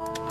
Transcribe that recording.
you